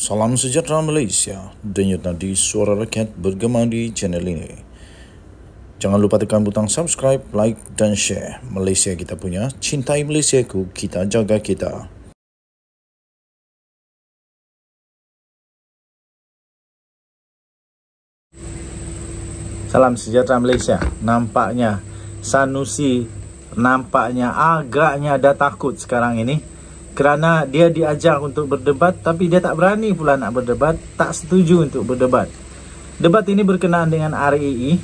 Salam sejahtera Malaysia. Denyut nadi suara rakyat bergema di channel ini. Jangan lupa tekan butang subscribe, like dan share. Malaysia kita punya, cintai Malaysia ku, kita jaga kita. Salam sejahtera Malaysia. Nampaknya Sanusi nampaknya agaknya ada takut sekarang ini kerana dia diajak untuk berdebat tapi dia tak berani pula nak berdebat tak setuju untuk berdebat. Debat ini berkenaan dengan REE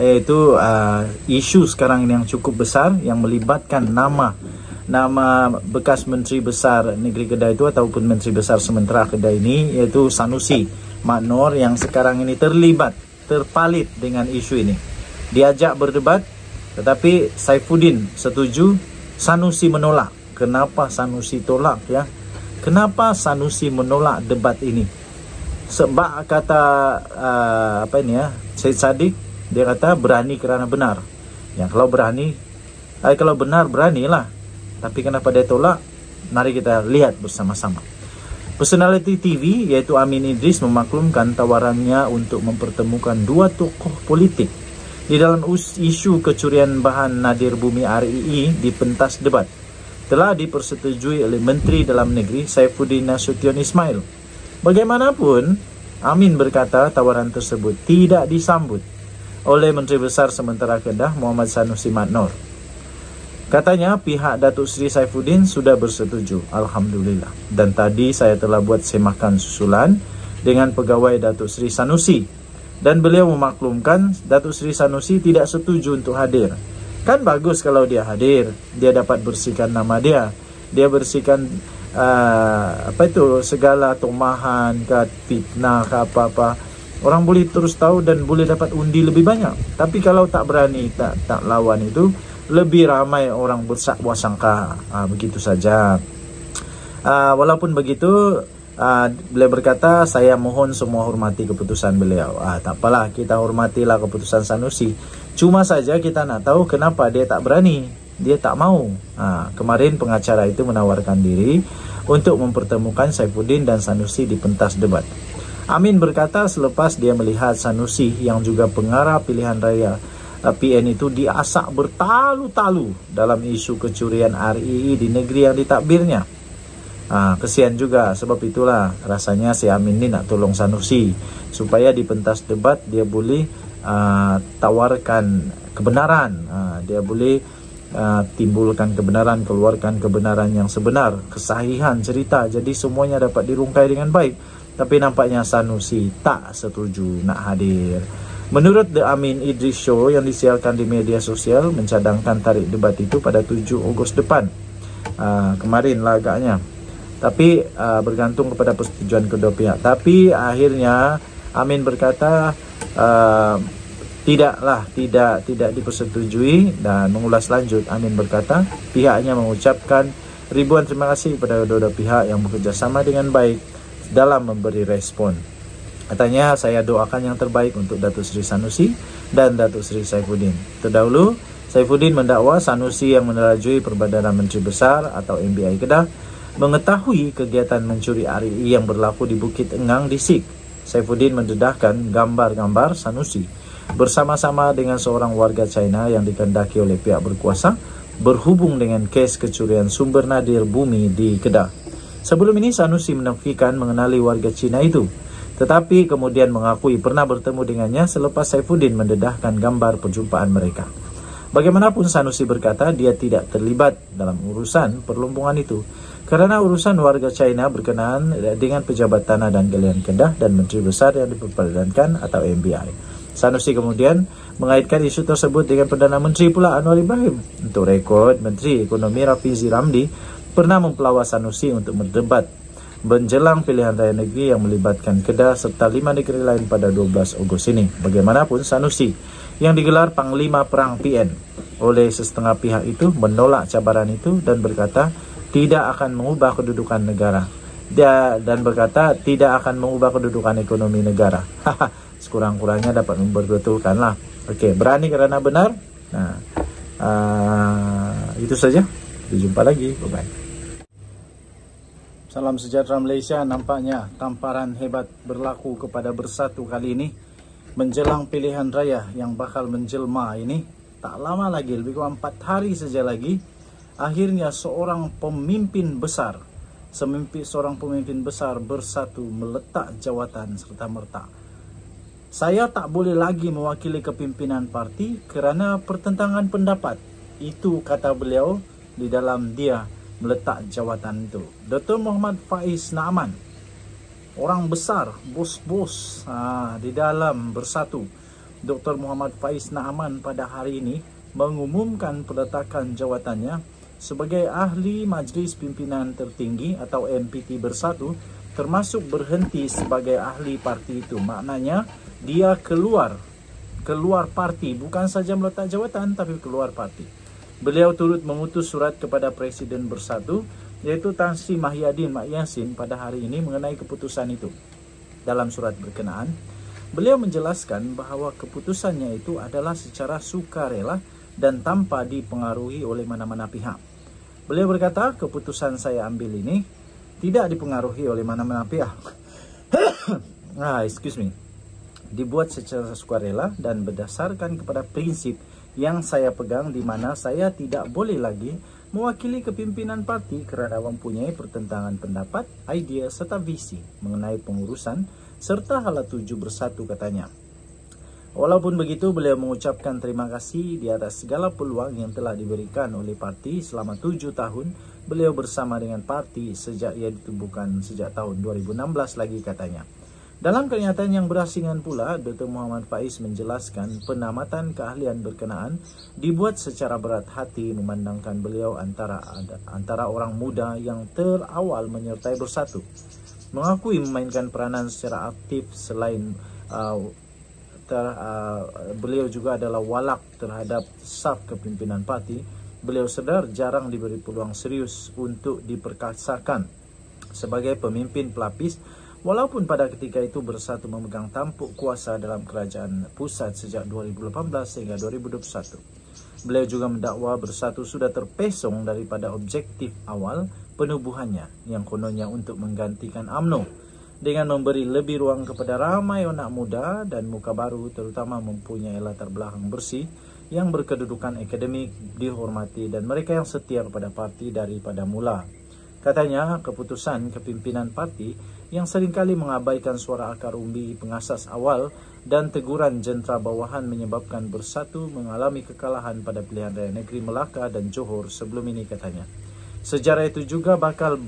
iaitu uh, isu sekarang yang cukup besar yang melibatkan nama nama bekas Menteri Besar Negeri Kedah itu ataupun Menteri Besar sementara Kedah ini iaitu Sanusi Maknor yang sekarang ini terlibat terpalit dengan isu ini. Diajak berdebat tetapi Saifuddin setuju Sanusi menolak kenapa Sanusi tolak ya? Kenapa Sanusi menolak debat ini? Sebab kata uh, apa ini ya? Syed Saddiq dia kata berani kerana benar. Ya kalau berani eh, kalau benar beranilah. Tapi kenapa dia tolak? Mari kita lihat bersama-sama. Personality TV iaitu Amin Idris memaklumkan tawarannya untuk mempertemukan dua tokoh politik di dalam isu kecurian bahan nadir bumi RII di pentas debat telah dipersetujui oleh Menteri Dalam Negeri Saifuddin Nasution Ismail. Bagaimanapun, Amin berkata tawaran tersebut tidak disambut oleh Menteri Besar Sementara Kedah Muhammad Sanusi Matnor. Katanya pihak Datuk Seri Saifuddin sudah bersetuju. Alhamdulillah. Dan tadi saya telah buat semakan susulan dengan pegawai Datuk Seri Sanusi. Dan beliau memaklumkan Datuk Seri Sanusi tidak setuju untuk hadir. Kan bagus kalau dia hadir, dia dapat bersihkan nama dia. Dia bersihkan uh, apa itu segala tumahan ke fitnah ke apa-apa. Orang boleh terus tahu dan boleh dapat undi lebih banyak. Tapi kalau tak berani tak tak lawan itu lebih ramai orang bersakwa sangka. Uh, begitu saja. Uh, walaupun begitu Uh, beliau berkata saya mohon semua hormati keputusan beliau. Ah tak apalah kita hormatilah keputusan Sanusi. Cuma saja kita nak tahu kenapa dia tak berani. Dia tak mau. Ah kemarin pengacara itu menawarkan diri untuk mempertemukan Saifuddin dan Sanusi di pentas debat. Amin berkata selepas dia melihat Sanusi yang juga pengarah pilihan raya PN itu diasak bertalu-talu dalam isu kecurian RII di negeri yang ditakbirnya. Ha, kesian juga. Sebab itulah rasanya si Amin ni nak tolong Sanusi supaya di pentas debat dia boleh uh, tawarkan kebenaran. Uh, dia boleh uh, timbulkan kebenaran keluarkan kebenaran yang sebenar. Kesahihan cerita. Jadi semuanya dapat dirungkai dengan baik. Tapi nampaknya Sanusi tak setuju nak hadir. Menurut The Amin Idris Show yang disiarkan di media sosial mencadangkan tarik debat itu pada 7 Ogos depan. Uh, kemarin lah agaknya tapi uh, bergantung kepada persetujuan kedua pihak. Tapi akhirnya Amin berkata uh, tidaklah tidak tidak dipersetujui dan mengulas lanjut. Amin berkata pihaknya mengucapkan ribuan terima kasih kepada kedua-dua pihak yang bekerjasama dengan baik dalam memberi respon. Katanya saya doakan yang terbaik untuk Datuk Seri Sanusi dan Datuk Seri Saifuddin. Terdahulu Saifuddin mendakwa Sanusi yang menerajui Perbadanan Menteri Besar atau MBI Kedah mengetahui kegiatan mencuri RII yang berlaku di Bukit Engang di Sik. Saifuddin mendedahkan gambar-gambar Sanusi bersama-sama dengan seorang warga China yang dikendaki oleh pihak berkuasa berhubung dengan kes kecurian sumber nadir bumi di Kedah. Sebelum ini Sanusi menafikan mengenali warga Cina itu tetapi kemudian mengakui pernah bertemu dengannya selepas Saifuddin mendedahkan gambar perjumpaan mereka. Bagaimanapun Sanusi berkata dia tidak terlibat dalam urusan perlumpungan itu kerana urusan warga China berkenaan dengan pejabat tanah dan galian Kedah dan Menteri Besar yang diperpadankan atau MBI. Sanusi kemudian mengaitkan isu tersebut dengan Perdana Menteri pula Anwar Ibrahim. Untuk rekod, Menteri Ekonomi Rafizi Ramli pernah mempelawa Sanusi untuk berdebat menjelang pilihan raya negeri yang melibatkan Kedah serta lima negeri lain pada 12 Ogos ini. Bagaimanapun, Sanusi yang digelar Panglima Perang PN oleh setengah pihak itu menolak cabaran itu dan berkata tidak akan mengubah kedudukan negara. Dia dan berkata tidak akan mengubah kedudukan ekonomi negara. Sekurang-kurangnya dapat memberbetulkan lah Okey, berani kerana benar? Nah uh, itu saja. Jumpa lagi. Bye bye Salam sejahtera Malaysia. Nampaknya tamparan hebat berlaku kepada bersatu kali ini. Menjelang pilihan raya yang bakal menjelma ini tak lama lagi lebih kurang 4 hari saja lagi akhirnya seorang pemimpin besar semimpi seorang pemimpin besar bersatu meletak jawatan serta merta saya tak boleh lagi mewakili kepimpinan parti kerana pertentangan pendapat itu kata beliau di dalam dia meletak jawatan itu. Dr. Muhammad Faiz Naaman, orang besar, bos-bos ha, di dalam bersatu. Dr. Muhammad Faiz Naaman pada hari ini mengumumkan peletakan jawatannya sebagai ahli Majlis Pimpinan Tertinggi atau MPT Bersatu termasuk berhenti sebagai ahli parti itu. Maknanya dia keluar keluar parti bukan saja meletak jawatan tapi keluar parti. Beliau turut mengutus surat kepada Presiden Bersatu yaitu Tan Sri Mahyadin Mak Yasin pada hari ini mengenai keputusan itu. Dalam surat berkenaan, beliau menjelaskan bahawa keputusannya itu adalah secara sukarela dan tanpa dipengaruhi oleh mana-mana pihak. Beliau berkata, keputusan saya ambil ini tidak dipengaruhi oleh mana-mana pihak. ah, excuse me. Dibuat secara sukarela dan berdasarkan kepada prinsip yang saya pegang di mana saya tidak boleh lagi mewakili kepimpinan parti kerana mempunyai pertentangan pendapat, idea serta visi mengenai pengurusan serta hala tuju bersatu katanya. Walaupun begitu, beliau mengucapkan terima kasih di atas segala peluang yang telah diberikan oleh parti selama tujuh tahun beliau bersama dengan parti sejak ia ditubuhkan sejak tahun 2016 lagi katanya. Dalam kenyataan yang berasingan pula, Dr. Muhammad Faiz menjelaskan penamatan keahlian berkenaan dibuat secara berat hati memandangkan beliau antara antara orang muda yang terawal menyertai bersatu. Mengakui memainkan peranan secara aktif selain uh, ter, uh, beliau juga adalah walak terhadap saf kepimpinan parti, beliau sedar jarang diberi peluang serius untuk diperkasakan sebagai pemimpin pelapis Walaupun pada ketika itu bersatu memegang tampuk kuasa dalam kerajaan pusat sejak 2018 hingga 2021. Beliau juga mendakwa bersatu sudah terpesong daripada objektif awal penubuhannya yang kononnya untuk menggantikan AMNO dengan memberi lebih ruang kepada ramai anak muda dan muka baru terutama mempunyai latar belakang bersih yang berkedudukan akademik dihormati dan mereka yang setia kepada parti daripada mula. Katanya keputusan kepimpinan parti yang seringkali mengabaikan suara akar umbi pengasas awal dan teguran jentera bawahan menyebabkan bersatu mengalami kekalahan pada pilihan raya negeri Melaka dan Johor sebelum ini katanya. Sejarah itu juga bakal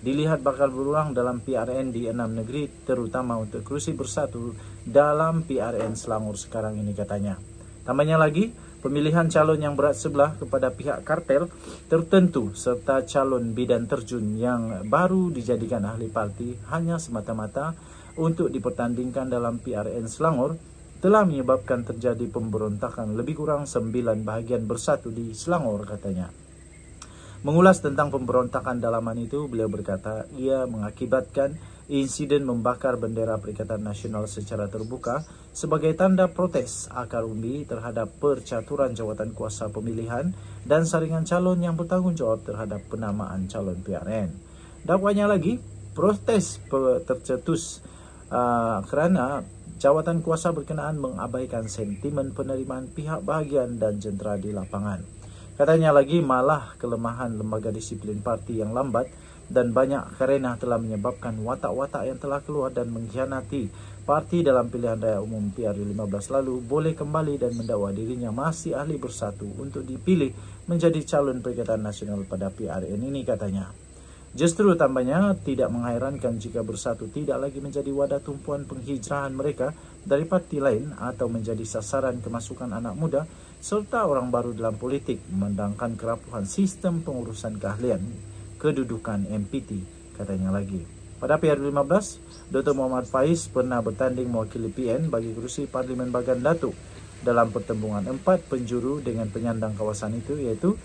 dilihat bakal berulang dalam PRN di enam negeri terutama untuk kerusi bersatu dalam PRN Selangor sekarang ini katanya. Tambahnya lagi, pemilihan calon yang berat sebelah kepada pihak kartel tertentu serta calon bidan terjun yang baru dijadikan ahli parti hanya semata-mata untuk dipertandingkan dalam PRN Selangor telah menyebabkan terjadi pemberontakan lebih kurang sembilan bahagian bersatu di Selangor katanya. Mengulas tentang pemberontakan dalaman itu, beliau berkata ia mengakibatkan insiden membakar bendera Perikatan Nasional secara terbuka sebagai tanda protes akar umbi terhadap percaturan jawatan kuasa pemilihan dan saringan calon yang bertanggungjawab terhadap penamaan calon PRN. Dakwanya lagi, protes tercetus uh, kerana jawatan kuasa berkenaan mengabaikan sentimen penerimaan pihak bahagian dan jentera di lapangan. Katanya lagi malah kelemahan lembaga disiplin parti yang lambat dan banyak kerana telah menyebabkan watak-watak yang telah keluar dan mengkhianati parti dalam pilihan raya umum PRU 15 lalu boleh kembali dan mendakwa dirinya masih ahli bersatu untuk dipilih menjadi calon Perikatan Nasional pada PRN ini katanya. Justru tambahnya tidak menghairankan jika bersatu tidak lagi menjadi wadah tumpuan penghijrahan mereka dari parti lain atau menjadi sasaran kemasukan anak muda serta orang baru dalam politik memandangkan kerapuhan sistem pengurusan keahlian kedudukan MPT katanya lagi. Pada PR15, Dr. Muhammad Faiz pernah bertanding mewakili PN bagi kerusi Parlimen Bagan Datuk dalam pertembungan empat penjuru dengan penyandang kawasan itu iaitu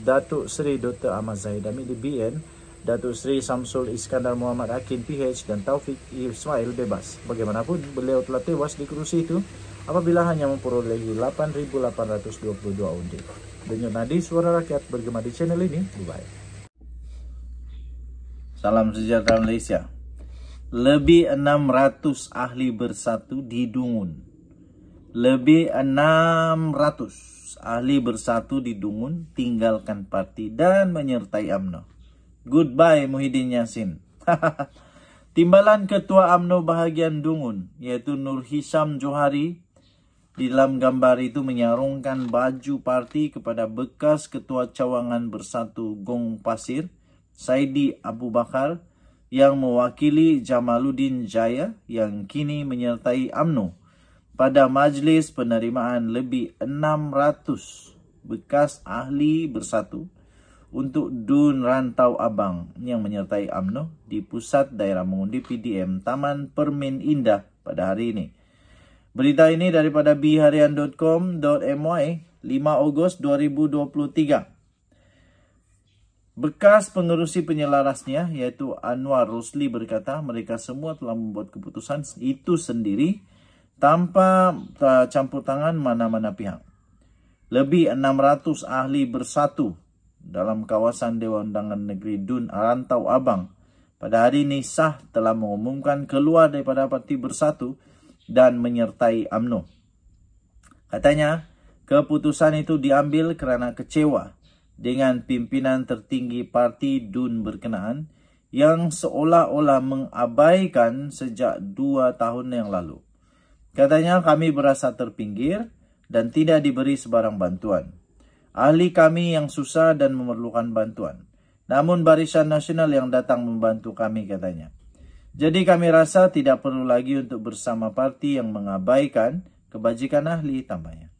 Datuk Seri Dr. Ahmad Zahid Amid di BN, Datuk Seri Samsul Iskandar Muhammad Akin PH dan Taufik Ismail bebas. Bagaimanapun, beliau telah tewas di kerusi itu apabila hanya memperolehi 8,822 undi. Denyut nadi suara rakyat bergema di channel ini. Bye-bye. Salam sejahtera Malaysia. Lebih 600 ahli bersatu di Dungun. Lebih 600 ahli bersatu di Dungun tinggalkan parti dan menyertai AMNO. Goodbye Muhyiddin Yassin. Timbalan Ketua AMNO bahagian Dungun iaitu Nur Hisham Johari di dalam gambar itu menyarungkan baju parti kepada bekas Ketua Cawangan Bersatu Gong Pasir, Saidi Abu Bakar yang mewakili Jamaluddin Jaya yang kini menyertai AMNO pada majlis penerimaan lebih 600 bekas ahli bersatu untuk Dun Rantau Abang yang menyertai AMNO di pusat daerah mengundi PDM Taman Permin Indah pada hari ini. Berita ini daripada biharian.com.my 5 Ogos 2023. Bekas pengerusi penyelarasnya iaitu Anwar Rosli berkata mereka semua telah membuat keputusan itu sendiri tanpa campur tangan mana-mana pihak. Lebih 600 ahli bersatu dalam kawasan Dewan Undangan Negeri Dun Arantau Abang pada hari ini sah telah mengumumkan keluar daripada parti bersatu dan menyertai AMNO. Katanya, keputusan itu diambil kerana kecewa dengan pimpinan tertinggi parti DUN berkenaan yang seolah-olah mengabaikan sejak dua tahun yang lalu. Katanya kami berasa terpinggir dan tidak diberi sebarang bantuan. Ahli kami yang susah dan memerlukan bantuan. Namun barisan nasional yang datang membantu kami katanya. Jadi kami rasa tidak perlu lagi untuk bersama parti yang mengabaikan kebajikan ahli tambahnya.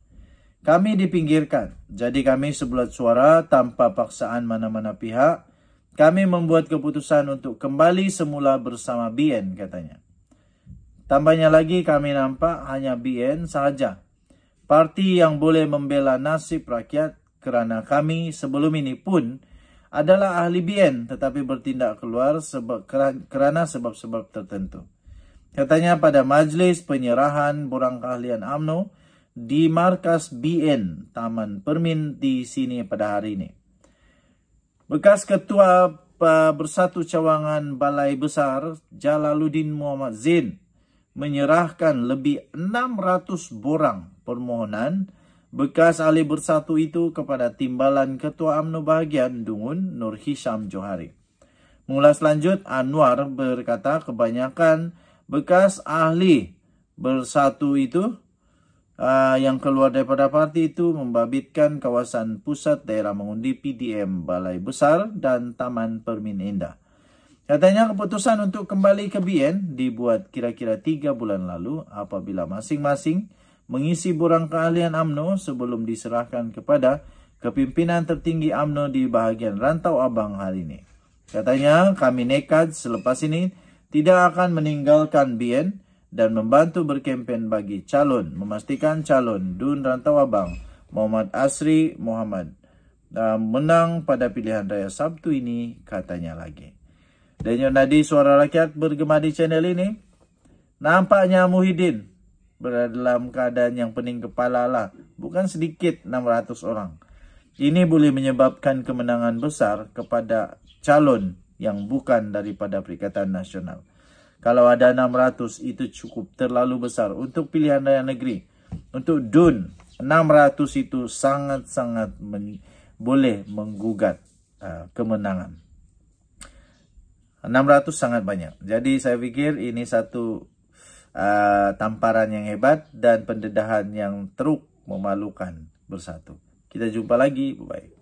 Kami dipinggirkan, jadi kami sebulat suara tanpa paksaan mana-mana pihak. Kami membuat keputusan untuk kembali semula bersama BN katanya. Tambahnya lagi kami nampak hanya BN sahaja. Parti yang boleh membela nasib rakyat kerana kami sebelum ini pun adalah ahli BN tetapi bertindak keluar sebab kerana sebab-sebab tertentu. Katanya pada majlis penyerahan borang keahlian AMNO, di markas BN Taman Permin di sini pada hari ini. Bekas Ketua Bersatu Cawangan Balai Besar Jalaluddin Muhammad Zain menyerahkan lebih 600 borang permohonan bekas ahli bersatu itu kepada Timbalan Ketua UMNO Bahagian Dungun Nur Hisham Johari. Mengulas lanjut, Anwar berkata kebanyakan bekas ahli bersatu itu uh, yang keluar daripada parti itu membabitkan kawasan pusat daerah mengundi PDM Balai Besar dan Taman Permin Indah. Katanya keputusan untuk kembali ke BN dibuat kira-kira tiga bulan lalu apabila masing-masing mengisi borang keahlian AMNO sebelum diserahkan kepada kepimpinan tertinggi AMNO di bahagian Rantau Abang hari ini. Katanya kami nekat selepas ini tidak akan meninggalkan BN dan membantu berkempen bagi calon memastikan calon Dun Rantau Abang Muhammad Asri Muhammad uh, menang pada pilihan raya Sabtu ini katanya lagi. Denyo Nadi Suara Rakyat bergema di channel ini. Nampaknya Muhyiddin berada dalam keadaan yang pening kepala lah. Bukan sedikit 600 orang. Ini boleh menyebabkan kemenangan besar kepada calon yang bukan daripada Perikatan Nasional. Kalau ada 600 itu cukup terlalu besar untuk pilihan raya negeri. Untuk DUN 600 itu sangat-sangat men boleh menggugat uh, kemenangan. 600 sangat banyak. Jadi saya fikir ini satu uh, tamparan yang hebat dan pendedahan yang teruk memalukan bersatu. Kita jumpa lagi. Bye. -bye.